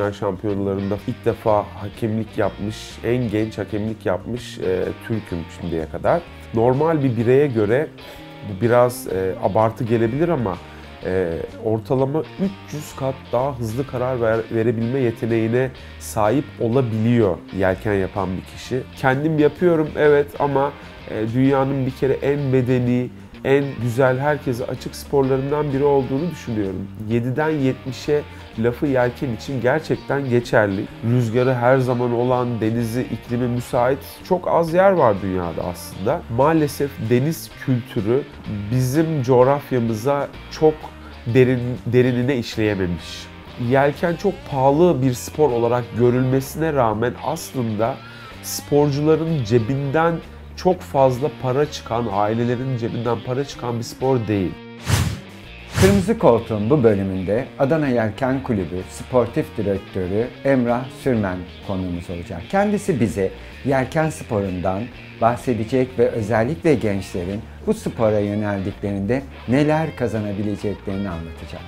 dünya şampiyonalarında ilk defa hakemlik yapmış, en genç hakemlik yapmış e, Türk'üm şimdiye kadar. Normal bir bireye göre bu biraz e, abartı gelebilir ama e, ortalama 300 kat daha hızlı karar ver, verebilme yeteneğine sahip olabiliyor yelken yapan bir kişi. Kendim yapıyorum evet ama e, dünyanın bir kere en medeni, en güzel, herkese açık sporlarından biri olduğunu düşünüyorum. 7'den 70'e lafı yelken için gerçekten geçerli. Rüzgarı her zaman olan, denizi, iklimi müsait çok az yer var dünyada aslında. Maalesef deniz kültürü bizim coğrafyamıza çok derin, derinine işleyememiş. Yelken çok pahalı bir spor olarak görülmesine rağmen aslında sporcuların cebinden çok fazla para çıkan, ailelerin cebinden para çıkan bir spor değil. Kırmızı Koltuğun bu bölümünde Adana Yelken Kulübü Sportif Direktörü Emrah Sürmen konuğumuz olacak. Kendisi bize yelken sporundan bahsedecek ve özellikle gençlerin bu spora yöneldiklerinde neler kazanabileceklerini anlatacak.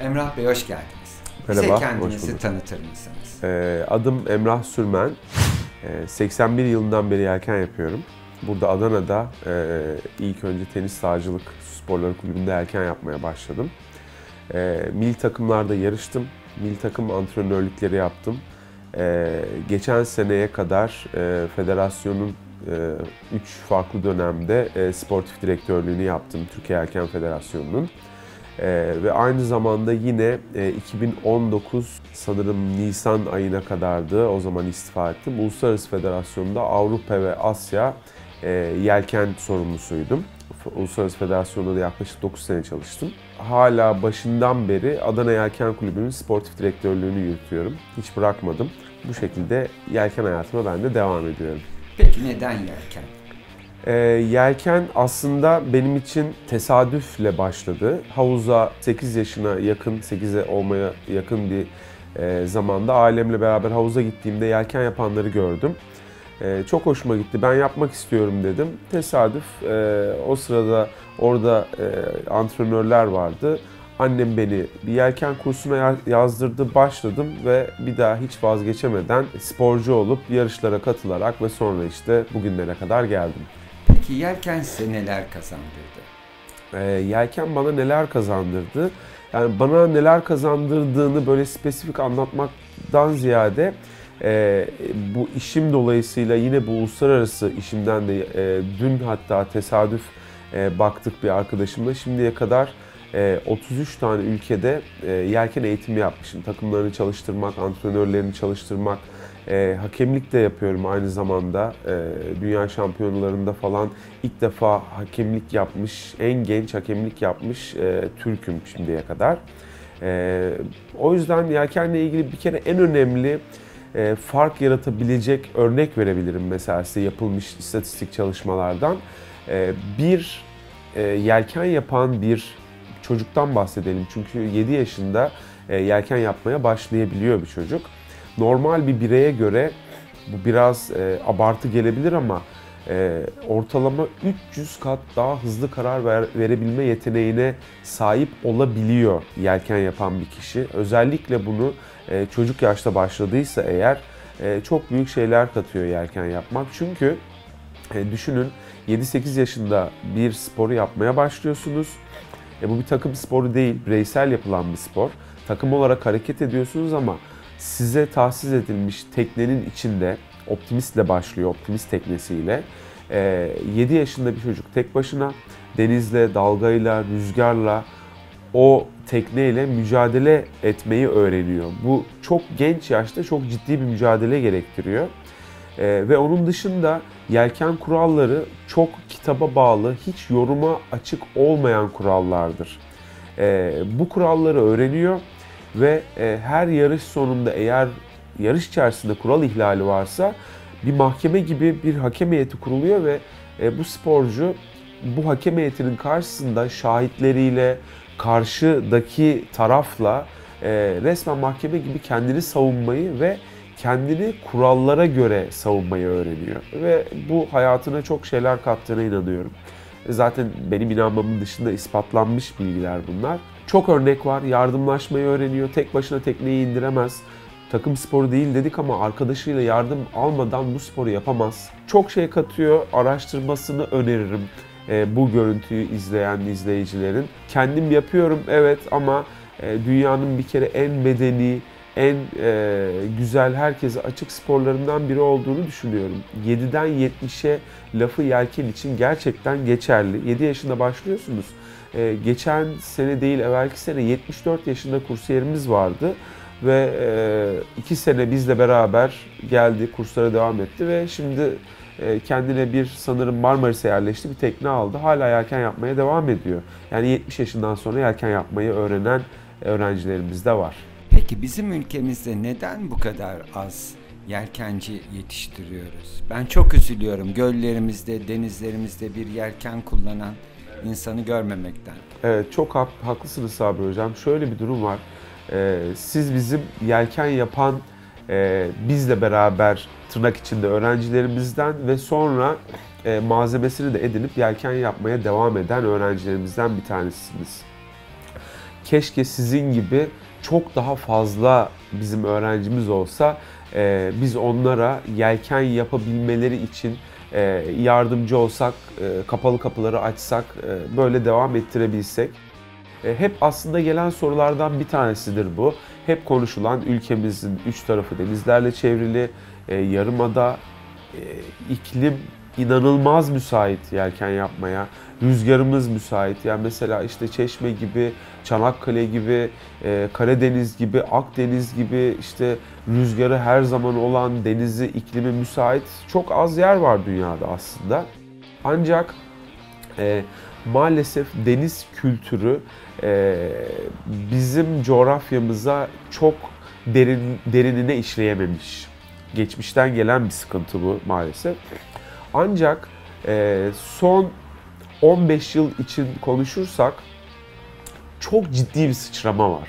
Emrah Bey hoş geldiniz. Merhaba, hoş kendinizi bulduk. tanıtır mısınız? Ee, adım Emrah Sürmen. Ee, 81 yılından beri yelken yapıyorum. Burada Adana'da e, ilk önce tenis sağcılık sporları kulübünde yelken yapmaya başladım. E, mil takımlarda yarıştım. Mil takım antrenörlükleri yaptım. E, geçen seneye kadar e, federasyonun 3 farklı dönemde e, sportif direktörlüğünü yaptım Türkiye Yelken Federasyonu'nun. Ee, ve aynı zamanda yine e, 2019 sanırım Nisan ayına kadardı. O zaman istifa ettim. Uluslararası Federasyon'da Avrupa ve Asya e, yelken sorumlusuydum. Uluslararası Federasyon'da da yaklaşık 9 sene çalıştım. Hala başından beri Adana Yelken Kulübü'nün sportif direktörlüğünü yürütüyorum. Hiç bırakmadım. Bu şekilde yelken hayatıma ben de devam ediyorum. Peki neden yelken? Ee, yelken aslında benim için tesadüfle başladı. Havuza 8 yaşına yakın, 8'e olmaya yakın bir e, zamanda ailemle beraber havuza gittiğimde yelken yapanları gördüm. E, çok hoşuma gitti. Ben yapmak istiyorum dedim. Tesadüf e, o sırada orada e, antrenörler vardı. Annem beni bir yelken kursuna ya- yazdırdı, başladım ve bir daha hiç vazgeçemeden sporcu olup yarışlara katılarak ve sonra işte bugünlere kadar geldim. Peki yelken size neler kazandırdı? Ee, yelken bana neler kazandırdı? Yani bana neler kazandırdığını böyle spesifik anlatmaktan ziyade e, bu işim dolayısıyla yine bu uluslararası işimden de e, dün hatta tesadüf e, baktık bir arkadaşımla şimdiye kadar e, 33 tane ülkede e, yelken eğitimi yapmışım. Takımlarını çalıştırmak, antrenörlerini çalıştırmak, e, hakemlik de yapıyorum aynı zamanda. E, dünya şampiyonalarında falan ilk defa hakemlik yapmış, en genç hakemlik yapmış e, Türk'üm şimdiye kadar. E, o yüzden yelkenle ilgili bir kere en önemli e, fark yaratabilecek örnek verebilirim mesela size yapılmış istatistik çalışmalardan. E, bir e, yelken yapan bir çocuktan bahsedelim. Çünkü 7 yaşında e, yelken yapmaya başlayabiliyor bir çocuk. Normal bir bireye göre bu biraz e, abartı gelebilir ama e, ortalama 300 kat daha hızlı karar ver, verebilme yeteneğine sahip olabiliyor yelken yapan bir kişi. Özellikle bunu e, çocuk yaşta başladıysa eğer e, çok büyük şeyler katıyor yelken yapmak. Çünkü e, düşünün 7-8 yaşında bir sporu yapmaya başlıyorsunuz. E, bu bir takım sporu değil, bireysel yapılan bir spor. Takım olarak hareket ediyorsunuz ama size tahsis edilmiş teknenin içinde optimistle başlıyor, optimist teknesiyle. E, 7 yaşında bir çocuk tek başına denizle, dalgayla, rüzgarla o tekneyle mücadele etmeyi öğreniyor. Bu çok genç yaşta çok ciddi bir mücadele gerektiriyor. Ee, ve onun dışında yelken kuralları çok kitaba bağlı, hiç yoruma açık olmayan kurallardır. Ee, bu kuralları öğreniyor ve e, her yarış sonunda eğer yarış içerisinde kural ihlali varsa bir mahkeme gibi bir hakem heyeti kuruluyor ve e, bu sporcu bu hakem heyetinin karşısında şahitleriyle, karşıdaki tarafla e, resmen mahkeme gibi kendini savunmayı ve kendini kurallara göre savunmayı öğreniyor. Ve bu hayatına çok şeyler kattığına inanıyorum. Zaten benim inanmamın dışında ispatlanmış bilgiler bunlar. Çok örnek var. Yardımlaşmayı öğreniyor. Tek başına tekneyi indiremez. Takım sporu değil dedik ama arkadaşıyla yardım almadan bu sporu yapamaz. Çok şey katıyor. Araştırmasını öneririm e, bu görüntüyü izleyen izleyicilerin. Kendim yapıyorum evet ama e, dünyanın bir kere en medeni, en e, güzel, herkese açık sporlarından biri olduğunu düşünüyorum. 7'den 70'e lafı yelken için gerçekten geçerli. 7 yaşında başlıyorsunuz. Geçen sene değil, evvelki sene 74 yaşında kursiyerimiz vardı ve 2 e, sene bizle beraber geldi, kurslara devam etti ve şimdi kendine bir sanırım Marmaris'e yerleşti, bir tekne aldı. Hala yelken yapmaya devam ediyor. Yani 70 yaşından sonra yelken yapmayı öğrenen öğrencilerimiz de var. Peki bizim ülkemizde neden bu kadar az yelkenci yetiştiriyoruz? Ben çok üzülüyorum göllerimizde, denizlerimizde bir yelken kullanan insanı görmemekten. Evet çok hak, haklısınız Sabri Hocam. Şöyle bir durum var. Ee, siz bizim yelken yapan e, bizle beraber tırnak içinde öğrencilerimizden ve sonra e, malzemesini de edinip yelken yapmaya devam eden öğrencilerimizden bir tanesiniz. Keşke sizin gibi çok daha fazla bizim öğrencimiz olsa e, biz onlara yelken yapabilmeleri için e, yardımcı olsak, e, kapalı kapıları açsak, e, böyle devam ettirebilsek. E, hep aslında gelen sorulardan bir tanesidir bu. Hep konuşulan ülkemizin üç tarafı denizlerle çevrili, e, yarımada e, iklim inanılmaz müsait yelken yapmaya. Rüzgarımız müsait. Yani mesela işte Çeşme gibi, Çanakkale gibi, Karadeniz gibi, Akdeniz gibi işte rüzgarı her zaman olan denizi, iklimi müsait çok az yer var dünyada aslında. Ancak e, maalesef deniz kültürü e, bizim coğrafyamıza çok derin derinine işleyememiş. Geçmişten gelen bir sıkıntı bu maalesef. Ancak e, son 15 yıl için konuşursak çok ciddi bir sıçrama var.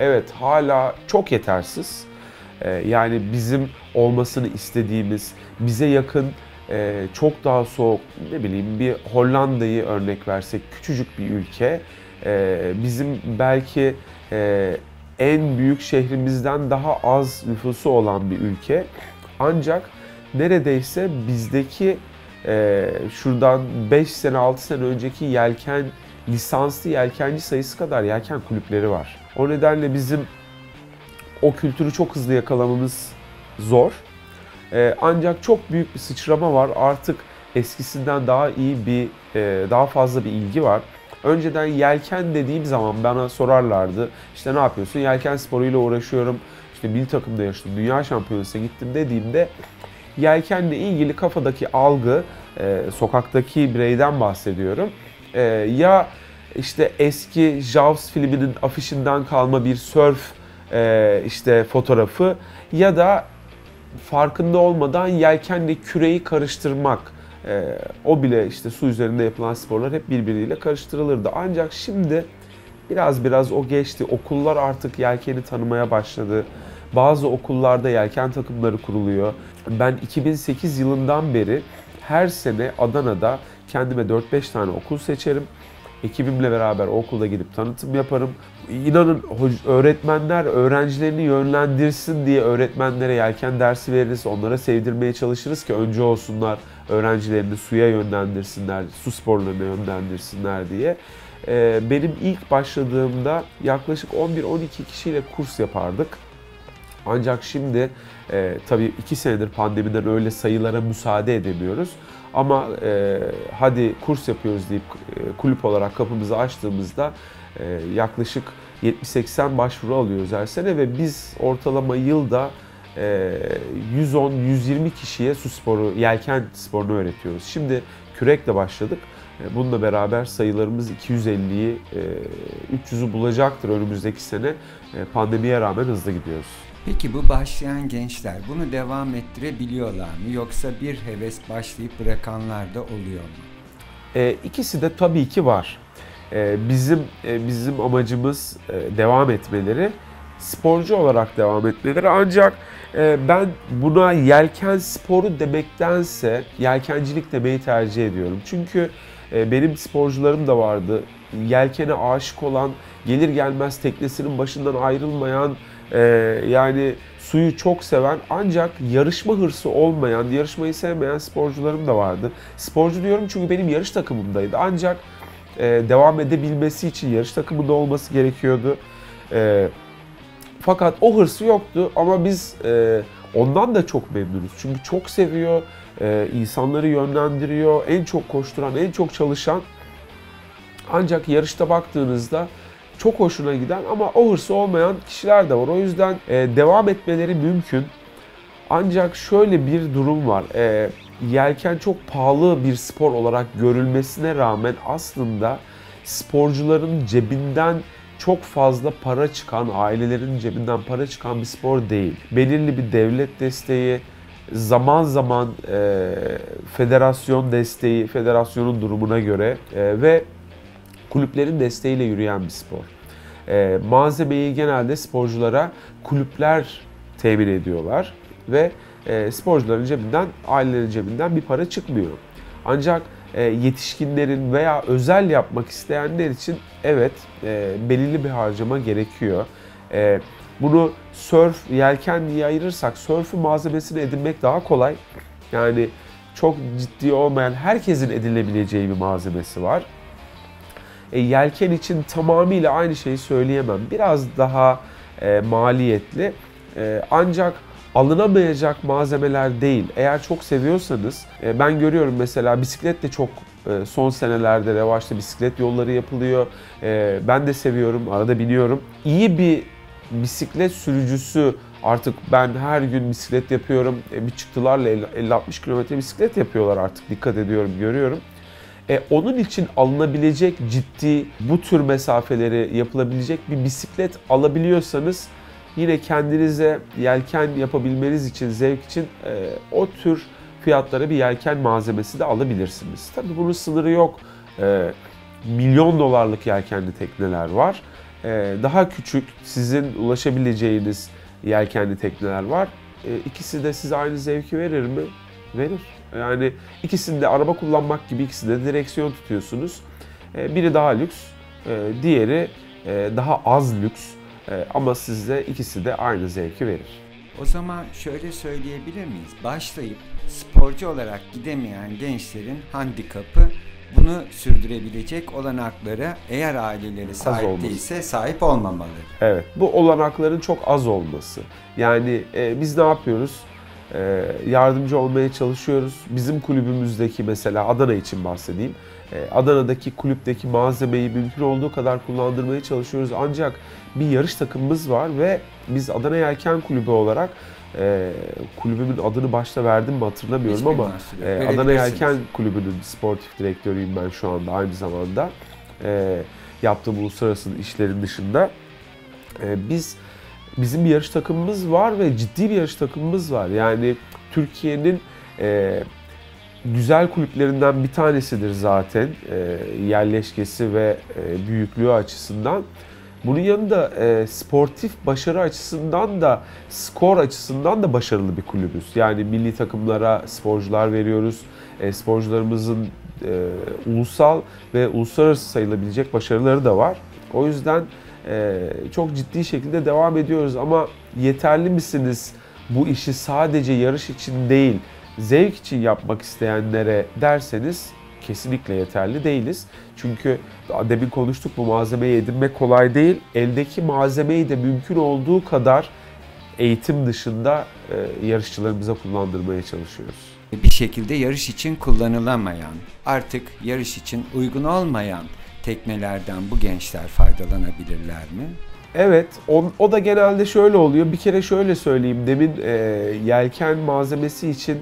Evet hala çok yetersiz. E, yani bizim olmasını istediğimiz, bize yakın e, çok daha soğuk ne bileyim bir Hollanda'yı örnek versek küçücük bir ülke e, bizim belki e, en büyük şehrimizden daha az nüfusu olan bir ülke ancak neredeyse bizdeki e, şuradan 5 sene 6 sene önceki yelken lisanslı yelkenci sayısı kadar yelken kulüpleri var. O nedenle bizim o kültürü çok hızlı yakalamamız zor. E, ancak çok büyük bir sıçrama var. Artık eskisinden daha iyi bir, e, daha fazla bir ilgi var. Önceden yelken dediğim zaman bana sorarlardı. İşte ne yapıyorsun? Yelken sporuyla uğraşıyorum. İşte milli takımda yaşadım. Dünya şampiyonasına gittim dediğimde yelkenle ilgili kafadaki algı, e, sokaktaki bireyden bahsediyorum. E, ya işte eski Jaws filminin afişinden kalma bir surf işte fotoğrafı ya da farkında olmadan yelkenle küreyi karıştırmak. E, o bile işte su üzerinde yapılan sporlar hep birbiriyle karıştırılırdı. Ancak şimdi biraz biraz o geçti. Okullar artık yelkeni tanımaya başladı. Bazı okullarda yelken takımları kuruluyor. Ben 2008 yılından beri her sene Adana'da kendime 4-5 tane okul seçerim. Ekibimle beraber okulda gidip tanıtım yaparım. İnanın öğretmenler öğrencilerini yönlendirsin diye öğretmenlere yelken dersi veririz. Onlara sevdirmeye çalışırız ki önce olsunlar öğrencilerini suya yönlendirsinler, su sporlarına yönlendirsinler diye. Ee, benim ilk başladığımda yaklaşık 11-12 kişiyle kurs yapardık. Ancak şimdi e, tabii iki senedir pandemiden öyle sayılara müsaade edemiyoruz. Ama e, hadi kurs yapıyoruz deyip e, kulüp olarak kapımızı açtığımızda yaklaşık 70-80 başvuru alıyoruz her sene ve biz ortalama yılda e, 110-120 kişiye su sporu, yelken sporunu öğretiyoruz. Şimdi kürekle başladık. E, bununla beraber sayılarımız 250'yi, e, 300'ü bulacaktır önümüzdeki sene. E, pandemiye rağmen hızlı gidiyoruz. Peki bu başlayan gençler bunu devam ettirebiliyorlar mı yoksa bir heves başlayıp bırakanlar da oluyor mu? E, ikisi de tabii ki var. E, bizim e, bizim amacımız e, devam etmeleri, sporcu olarak devam etmeleri. Ancak e, ben buna yelken sporu demektense yelkencilik demeyi tercih ediyorum. Çünkü benim sporcularım da vardı. Yelkene aşık olan, gelir gelmez teknesinin başından ayrılmayan, yani suyu çok seven ancak yarışma hırsı olmayan, yarışmayı sevmeyen sporcularım da vardı. Sporcu diyorum çünkü benim yarış takımımdaydı. Ancak e, devam edebilmesi için yarış takımında olması gerekiyordu. E, fakat o hırsı yoktu ama biz e, ondan da çok memnunuz. Çünkü çok seviyor, e, insanları yönlendiriyor, en çok koşturan, en çok çalışan. Ancak yarışta baktığınızda çok hoşuna giden ama o hırsı olmayan kişiler de var. O yüzden e, devam etmeleri mümkün. Ancak şöyle bir durum var. E, yelken çok pahalı bir spor olarak görülmesine rağmen aslında sporcuların cebinden çok fazla para çıkan, ailelerin cebinden para çıkan bir spor değil. Belirli bir devlet desteği, zaman zaman e, federasyon desteği, federasyonun durumuna göre e, ve kulüplerin desteğiyle yürüyen bir spor. E, malzemeyi genelde sporculara kulüpler temin ediyorlar ve e, sporcuların cebinden, ailelerin cebinden bir para çıkmıyor. Ancak e, yetişkinlerin veya özel yapmak isteyenler için evet e, belirli bir harcama gerekiyor. E, bunu surf, yelken diye ayırırsak surf'ü malzemesini edinmek daha kolay. Yani çok ciddi olmayan herkesin edinebileceği bir malzemesi var. E, yelken için tamamıyla aynı şeyi söyleyemem. Biraz daha e, maliyetli. E, ancak alınamayacak malzemeler değil. Eğer çok seviyorsanız, e, ben görüyorum mesela bisiklet de çok e, son senelerde revaçta bisiklet yolları yapılıyor. E, ben de seviyorum, arada biniyorum. İyi bir bisiklet sürücüsü artık ben her gün bisiklet yapıyorum. Bir çıktılarla 50-60 kilometre bisiklet yapıyorlar artık dikkat ediyorum, görüyorum. E, onun için alınabilecek ciddi bu tür mesafeleri yapılabilecek bir bisiklet alabiliyorsanız yine kendinize yelken yapabilmeniz için, zevk için e, o tür fiyatlara bir yelken malzemesi de alabilirsiniz. Tabii bunun sınırı yok. E, milyon dolarlık yelkenli tekneler var. E, daha küçük, sizin ulaşabileceğiniz yelkenli tekneler var. E, ikisi de size aynı zevki verir mi? Verir. Yani ikisinde araba kullanmak gibi ikisinde direksiyon tutuyorsunuz. E, biri daha lüks, e, diğeri e, daha az lüks. Ee, ama sizde ikisi de aynı zevki verir. O zaman şöyle söyleyebilir miyiz? Başlayıp sporcu olarak gidemeyen gençlerin handikapı bunu sürdürebilecek olanaklara eğer aileleri sahip değilse sahip olmamalı. Evet, bu olanakların çok az olması. Yani e, biz ne yapıyoruz? E, yardımcı olmaya çalışıyoruz. Bizim kulübümüzdeki mesela Adana için bahsedeyim. E, Adana'daki kulüpteki malzemeyi mümkün olduğu kadar kullandırmaya çalışıyoruz. Ancak bir yarış takımımız var ve biz Adana Yelken Kulübü olarak e, kulübümün adını başta verdim mi hatırlamıyorum Hiçbir ama e, Adana Yelken Kulübü'nün sportif direktörüyüm ben şu anda aynı zamanda. E, yaptığım uluslararası işlerin dışında. E, biz bizim bir yarış takımımız var ve ciddi bir yarış takımımız var. Yani Türkiye'nin e, güzel kulüplerinden bir tanesidir zaten e, yerleşkesi ve e, büyüklüğü açısından. Bunun yanında e, sportif başarı açısından da skor açısından da başarılı bir kulübüz. Yani milli takımlara sporcular veriyoruz. E, sporcularımızın e, ulusal ve uluslararası sayılabilecek başarıları da var. O yüzden e, çok ciddi şekilde devam ediyoruz ama yeterli misiniz bu işi sadece yarış için değil zevk için yapmak isteyenlere derseniz kesinlikle yeterli değiliz. Çünkü demin konuştuk bu malzemeyi edinmek kolay değil. Eldeki malzemeyi de mümkün olduğu kadar eğitim dışında e, yarışçılarımıza kullandırmaya çalışıyoruz. Bir şekilde yarış için kullanılamayan, artık yarış için uygun olmayan teknelerden bu gençler faydalanabilirler mi? Evet, o, o da genelde şöyle oluyor. Bir kere şöyle söyleyeyim, demin e, yelken malzemesi için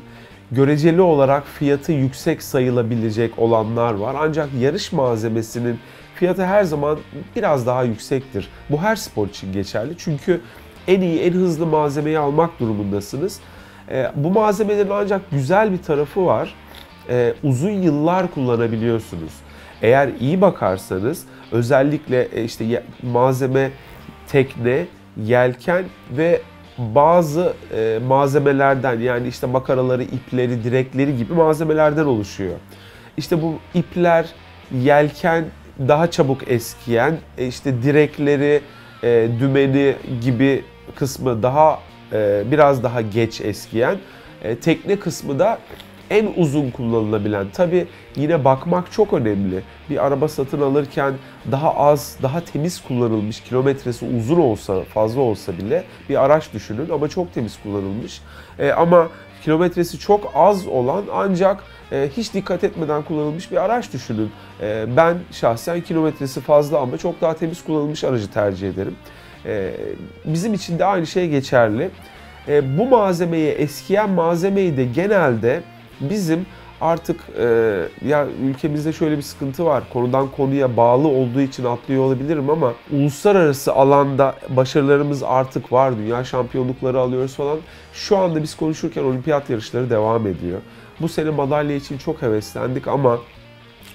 göreceli olarak fiyatı yüksek sayılabilecek olanlar var. Ancak yarış malzemesinin fiyatı her zaman biraz daha yüksektir. Bu her spor için geçerli. Çünkü en iyi, en hızlı malzemeyi almak durumundasınız. E, bu malzemelerin ancak güzel bir tarafı var. E, uzun yıllar kullanabiliyorsunuz. Eğer iyi bakarsanız özellikle e, işte malzeme, tekne, yelken ve bazı e, malzemelerden yani işte makaraları, ipleri, direkleri gibi malzemelerden oluşuyor. İşte bu ipler, yelken daha çabuk eskiyen, e, işte direkleri, e, dümeni gibi kısmı daha e, biraz daha geç eskiyen, e, tekne kısmı da en uzun kullanılabilen. Tabi yine bakmak çok önemli. Bir araba satın alırken daha az, daha temiz kullanılmış, kilometresi uzun olsa, fazla olsa bile bir araç düşünün ama çok temiz kullanılmış. E, ama kilometresi çok az olan ancak e, hiç dikkat etmeden kullanılmış bir araç düşünün. E, ben şahsen kilometresi fazla ama çok daha temiz kullanılmış aracı tercih ederim. E, bizim için de aynı şey geçerli. E, bu malzemeyi, eskiyen malzemeyi de genelde bizim artık e, ya ülkemizde şöyle bir sıkıntı var. Konudan konuya bağlı olduğu için atlıyor olabilirim ama uluslararası alanda başarılarımız artık var. Dünya şampiyonlukları alıyoruz falan. Şu anda biz konuşurken olimpiyat yarışları devam ediyor. Bu sene madalya için çok heveslendik ama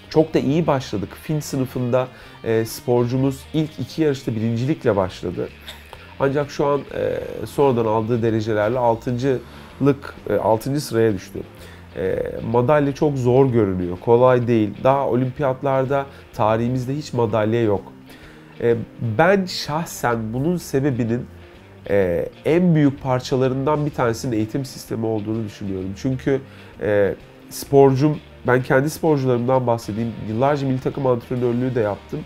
çok da iyi başladık. Fin sınıfında e, sporcumuz ilk iki yarışta birincilikle başladı. Ancak şu an e, sonradan aldığı derecelerle 6.lık e, 6. sıraya düştü e, madalya çok zor görünüyor. Kolay değil. Daha olimpiyatlarda tarihimizde hiç madalya yok. E, ben şahsen bunun sebebinin e, en büyük parçalarından bir tanesinin eğitim sistemi olduğunu düşünüyorum. Çünkü e, sporcum, ben kendi sporcularımdan bahsedeyim. Yıllarca milli takım antrenörlüğü de yaptım.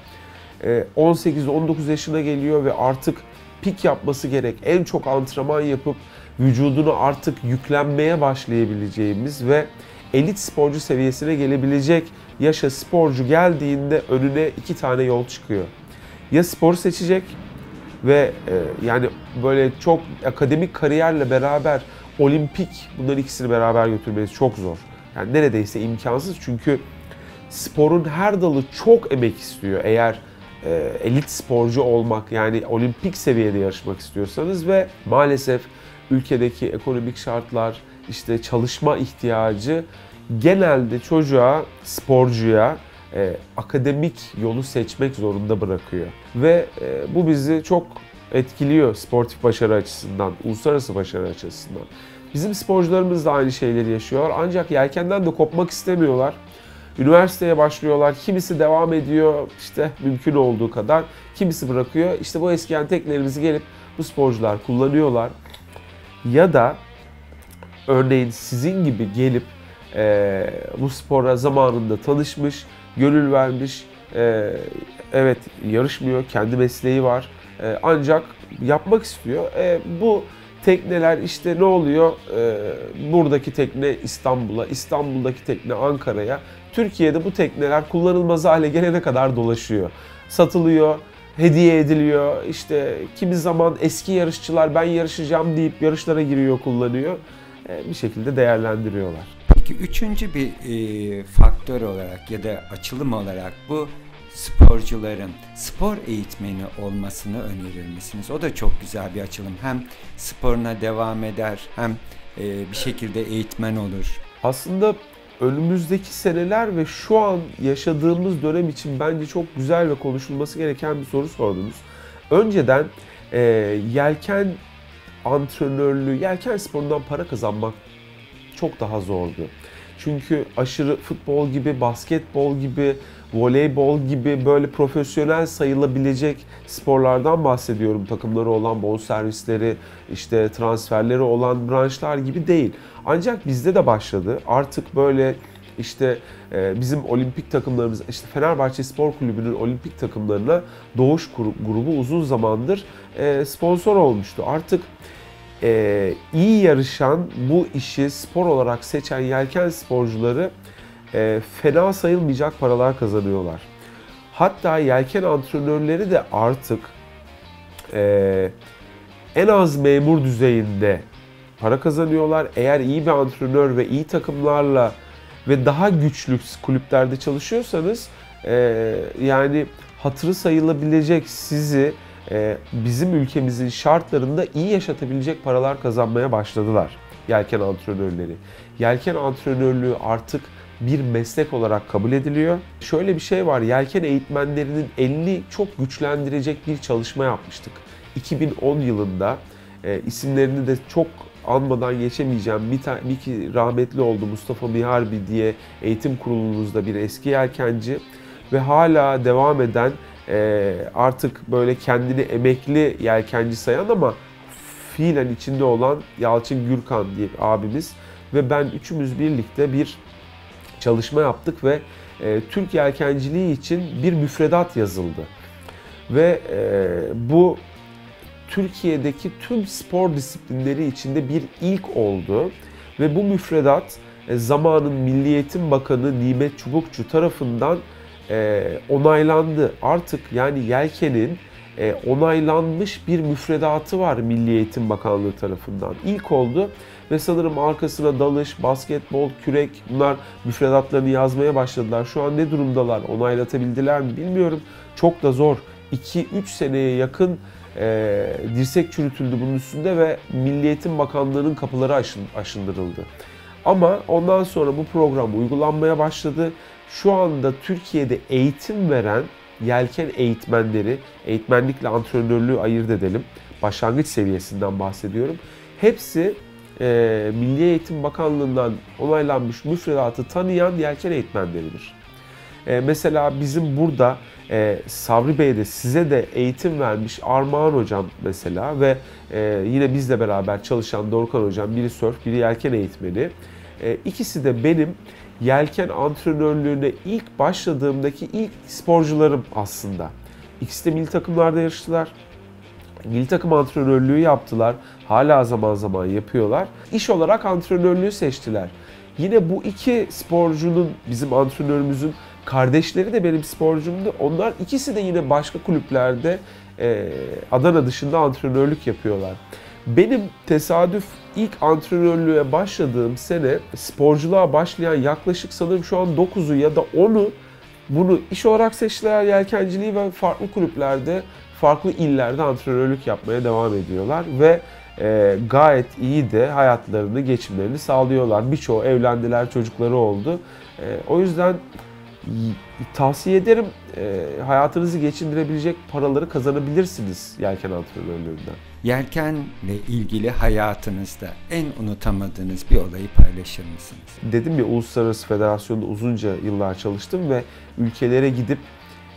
E, 18-19 yaşına geliyor ve artık pik yapması gerek. En çok antrenman yapıp vücudunu artık yüklenmeye başlayabileceğimiz ve elit sporcu seviyesine gelebilecek yaşa sporcu geldiğinde önüne iki tane yol çıkıyor. Ya sporu seçecek ve e, yani böyle çok akademik kariyerle beraber olimpik bunların ikisini beraber götürmeniz çok zor. Yani neredeyse imkansız çünkü sporun her dalı çok emek istiyor. Eğer e, elit sporcu olmak yani olimpik seviyede yarışmak istiyorsanız ve maalesef ülkedeki ekonomik şartlar, işte çalışma ihtiyacı genelde çocuğa, sporcuya e, akademik yolu seçmek zorunda bırakıyor. Ve e, bu bizi çok etkiliyor sportif başarı açısından, uluslararası başarı açısından. Bizim sporcularımız da aynı şeyleri yaşıyor ancak yelkenden de kopmak istemiyorlar. Üniversiteye başlıyorlar, kimisi devam ediyor işte mümkün olduğu kadar, kimisi bırakıyor. İşte bu eskiyen teknelerimizi gelip bu sporcular kullanıyorlar ya da örneğin sizin gibi gelip e, bu spora zamanında tanışmış, gönül vermiş, e, evet yarışmıyor, kendi mesleği var e, ancak yapmak istiyor. E, bu tekneler işte ne oluyor? E, buradaki tekne İstanbul'a, İstanbul'daki tekne Ankara'ya. Türkiye'de bu tekneler kullanılmaz hale gelene kadar dolaşıyor. Satılıyor, hediye ediliyor. İşte kimi zaman eski yarışçılar ben yarışacağım deyip yarışlara giriyor, kullanıyor. E, bir şekilde değerlendiriyorlar. Peki üçüncü bir e, faktör olarak ya da açılım olarak bu sporcuların spor eğitmeni olmasını önerir misiniz? O da çok güzel bir açılım. Hem sporuna devam eder hem e, bir şekilde eğitmen olur. Aslında önümüzdeki seneler ve şu an yaşadığımız dönem için bence çok güzel ve konuşulması gereken bir soru sordunuz. Önceden e, yelken antrenörlüğü, yelken sporundan para kazanmak çok daha zordu. Çünkü aşırı futbol gibi, basketbol gibi, voleybol gibi böyle profesyonel sayılabilecek sporlardan bahsediyorum. Takımları olan bonservisleri, işte transferleri olan branşlar gibi değil. Ancak bizde de başladı. Artık böyle işte e, bizim olimpik takımlarımız, işte Fenerbahçe Spor Kulübü'nün olimpik takımlarına Doğuş grubu uzun zamandır e, sponsor olmuştu. Artık e, iyi yarışan, bu işi spor olarak seçen yelken sporcuları e, fena sayılmayacak paralar kazanıyorlar. Hatta yelken antrenörleri de artık e, en az memur düzeyinde para kazanıyorlar. Eğer iyi bir antrenör ve iyi takımlarla ve daha güçlü kulüplerde çalışıyorsanız e, yani hatırı sayılabilecek sizi e, bizim ülkemizin şartlarında iyi yaşatabilecek paralar kazanmaya başladılar yelken antrenörleri. Yelken antrenörlüğü artık bir meslek olarak kabul ediliyor. Şöyle bir şey var, yelken eğitmenlerinin elini çok güçlendirecek bir çalışma yapmıştık. 2010 yılında e, isimlerini de çok anmadan geçemeyeceğim. Bir, ta, bir ki rahmetli oldu Mustafa Miharbi diye eğitim kurulumuzda bir eski yelkenci ve hala devam eden e, artık böyle kendini emekli yelkenci sayan ama fiilen içinde olan Yalçın Gürkan diye abimiz ve ben üçümüz birlikte bir çalışma yaptık ve e, Türk yelkenciliği için bir müfredat yazıldı. Ve e, bu Türkiye'deki tüm spor disiplinleri içinde bir ilk oldu. Ve bu müfredat e, zamanın Milli Eğitim Bakanı Nimet Çubukçu tarafından e, onaylandı. Artık yani Yelken'in e, onaylanmış bir müfredatı var Milli Eğitim Bakanlığı tarafından. İlk oldu ve sanırım arkasına dalış, basketbol, kürek bunlar müfredatlarını yazmaya başladılar. Şu an ne durumdalar, onaylatabildiler mi bilmiyorum. Çok da zor. 2-3 seneye yakın e, dirsek çürütüldü bunun üstünde ve Milli Eğitim Bakanlığı'nın kapıları aşın, aşındırıldı. Ama ondan sonra bu program uygulanmaya başladı. Şu anda Türkiye'de eğitim veren yelken eğitmenleri, eğitmenlikle antrenörlüğü ayırt edelim. Başlangıç seviyesinden bahsediyorum. Hepsi e, Milli Eğitim Bakanlığı'ndan onaylanmış müfredatı tanıyan yelken eğitmenleridir. E, mesela bizim burada e, Sabri Bey'de size de eğitim vermiş Armağan Hocam mesela ve e, yine bizle beraber çalışan Dorkan Hocam biri sörf, biri yelken eğitmeni. E, ikisi de benim yelken antrenörlüğüne ilk başladığımdaki ilk sporcularım aslında. İkisi de milli takımlarda yarıştılar. Milli takım antrenörlüğü yaptılar. Hala zaman zaman yapıyorlar. İş olarak antrenörlüğü seçtiler. Yine bu iki sporcunun, bizim antrenörümüzün kardeşleri de benim sporcumdu. Onlar ikisi de yine başka kulüplerde Adana dışında antrenörlük yapıyorlar. Benim tesadüf ilk antrenörlüğe başladığım sene sporculuğa başlayan yaklaşık sanırım şu an 9'u ya da 10'u bunu iş olarak seçtiler yelkenciliği ve farklı kulüplerde, farklı illerde antrenörlük yapmaya devam ediyorlar ve e, gayet iyi de hayatlarını, geçimlerini sağlıyorlar. Birçoğu evlendiler, çocukları oldu. E, o yüzden tavsiye ederim. E, hayatınızı geçindirebilecek paraları kazanabilirsiniz yelken antrenörlüğünden. Yelkenle ilgili hayatınızda en unutamadığınız bir olayı paylaşır mısınız? Dedim ya Uluslararası Federasyon'da uzunca yıllar çalıştım ve ülkelere gidip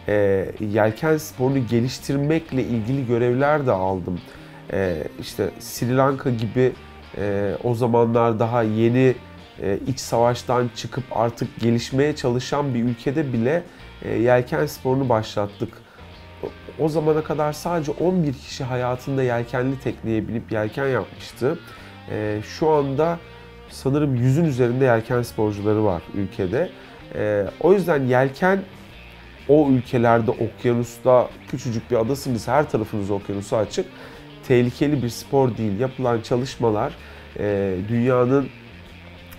e, yelken sporunu geliştirmekle ilgili görevler de aldım. E, işte Sri Lanka gibi e, o zamanlar daha yeni iç savaştan çıkıp artık gelişmeye çalışan bir ülkede bile e, yelken sporunu başlattık. O zamana kadar sadece 11 kişi hayatında yelkenli tekneye binip yelken yapmıştı. E, şu anda sanırım yüzün üzerinde yelken sporcuları var ülkede. O yüzden yelken o ülkelerde okyanusta küçücük bir adasınız her tarafınız okyanusu açık. Tehlikeli bir spor değil. Yapılan çalışmalar dünyanın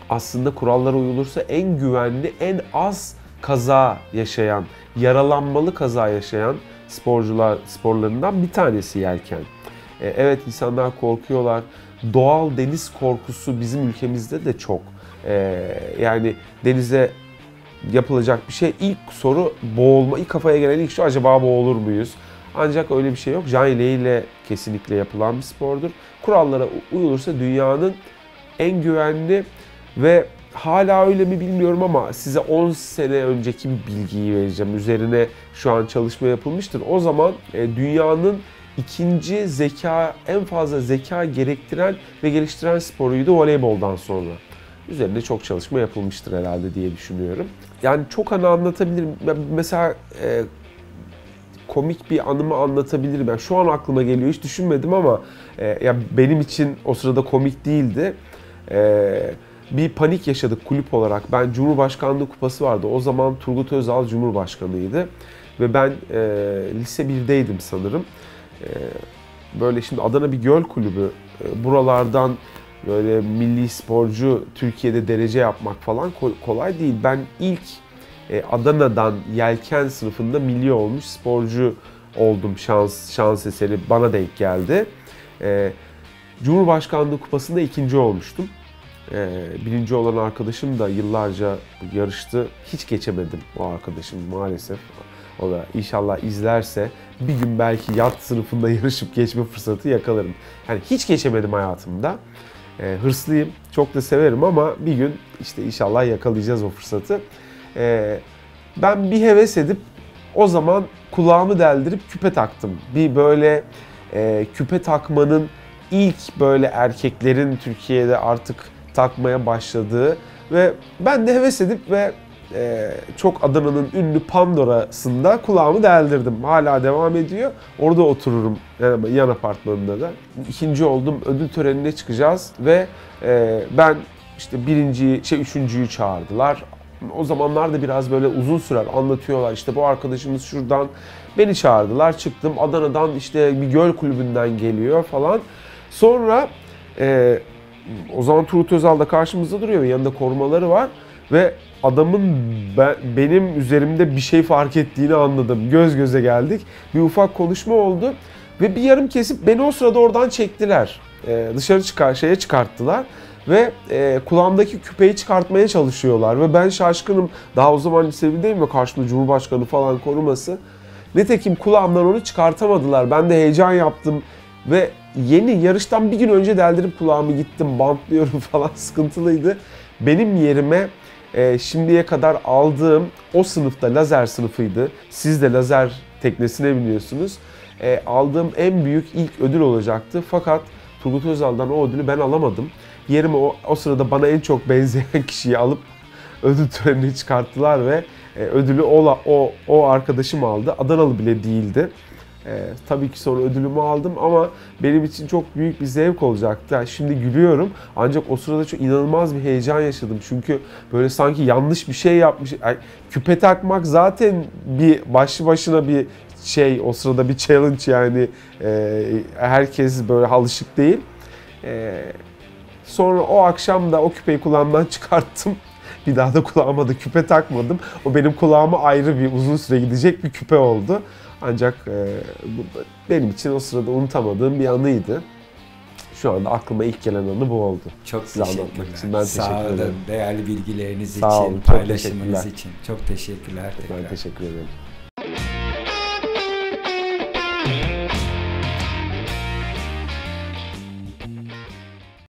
aslında kurallara uyulursa en güvenli, en az kaza yaşayan, yaralanmalı kaza yaşayan sporcular sporlarından bir tanesi yelken. E, evet insanlar korkuyorlar. Doğal deniz korkusu bizim ülkemizde de çok. E, yani denize yapılacak bir şey ilk soru boğulma. İlk kafaya gelen ilk şey acaba boğulur muyuz? Ancak öyle bir şey yok. Can ile kesinlikle yapılan bir spordur. Kurallara uyulursa dünyanın en güvenli ve hala öyle mi bilmiyorum ama size 10 sene önceki bilgiyi vereceğim. Üzerine şu an çalışma yapılmıştır. O zaman e, dünyanın ikinci zeka, en fazla zeka gerektiren ve geliştiren sporuydu voleyboldan sonra. Üzerinde çok çalışma yapılmıştır herhalde diye düşünüyorum. Yani çok anı anlatabilirim. Mesela e, komik bir anımı anlatabilirim. Yani şu an aklıma geliyor hiç düşünmedim ama e, ya benim için o sırada komik değildi. Eee bir panik yaşadık kulüp olarak. Ben Cumhurbaşkanlığı kupası vardı. O zaman Turgut Özal Cumhurbaşkanıydı. Ve ben e, lise 1'deydim sanırım. E, böyle şimdi Adana bir göl kulübü. E, buralardan böyle milli sporcu Türkiye'de derece yapmak falan kolay değil. Ben ilk e, Adana'dan yelken sınıfında milli olmuş sporcu oldum şans şans eseri bana denk geldi. E, Cumhurbaşkanlığı kupasında ikinci olmuştum. Ee, birinci olan arkadaşım da yıllarca yarıştı. Hiç geçemedim o arkadaşım maalesef. O da inşallah izlerse bir gün belki yat sınıfında yarışıp geçme fırsatı yakalarım. Yani hiç geçemedim hayatımda. E, hırslıyım, çok da severim ama bir gün işte inşallah yakalayacağız o fırsatı. E, ben bir heves edip o zaman kulağımı deldirip küpe taktım. Bir böyle e, küpe takmanın ilk böyle erkeklerin Türkiye'de artık takmaya başladığı ve ben de heves edip ve e, çok Adana'nın ünlü Pandora'sında kulağımı deldirdim. Hala devam ediyor. Orada otururum yani yan apartmanında da. İkinci oldum. Ödül törenine çıkacağız ve e, ben işte birinciyi, şey üçüncüyü çağırdılar. O zamanlar da biraz böyle uzun sürer anlatıyorlar. İşte bu arkadaşımız şuradan beni çağırdılar. Çıktım Adana'dan işte bir göl kulübünden geliyor falan. Sonra e, o zaman Turut Özal da karşımızda duruyor. Yanında korumaları var ve adamın ben, benim üzerimde bir şey fark ettiğini anladım. Göz göze geldik. Bir ufak konuşma oldu ve bir yarım kesip beni o sırada oradan çektiler. Ee, dışarı çıkar şeye çıkarttılar ve e, kulağımdaki küpeyi çıkartmaya çalışıyorlar ve ben şaşkınım. Daha o zaman lisedeyim ve karşımda Cumhurbaşkanı falan koruması. Nitekim kulağımdan onu çıkartamadılar. Ben de heyecan yaptım ve yeni yarıştan bir gün önce deldirip kulağımı gittim bantlıyorum falan sıkıntılıydı. Benim yerime e, şimdiye kadar aldığım o sınıfta lazer sınıfıydı. Siz de lazer teknesine biniyorsunuz. E, aldığım en büyük ilk ödül olacaktı. Fakat Turgut Özal'dan o ödülü ben alamadım. Yerime o, o sırada bana en çok benzeyen kişiyi alıp ödül törenine çıkarttılar ve e, ödülü o, o, o arkadaşım aldı. Adanalı bile değildi. Ee, tabii ki sonra ödülümü aldım ama benim için çok büyük bir zevk olacaktı. Yani şimdi gülüyorum ancak o sırada çok inanılmaz bir heyecan yaşadım. Çünkü böyle sanki yanlış bir şey yapmış. Yani küpe takmak zaten bir başlı başına bir şey o sırada bir challenge yani e, herkes böyle alışık değil. E, sonra o akşam da o küpeyi kulağımdan çıkarttım. Bir daha da kulağıma da küpe takmadım. O benim kulağıma ayrı bir uzun süre gidecek bir küpe oldu. Ancak e, benim için o sırada unutamadığım bir anıydı. Şu anda aklıma ilk gelen anı bu oldu. Çok Size teşekkürler. için ben Sağ teşekkür olun. ederim. Değerli bilgileriniz Sağ için, olun, paylaşımınız için. Çok teşekkürler. Ben tekrar. teşekkür ederim.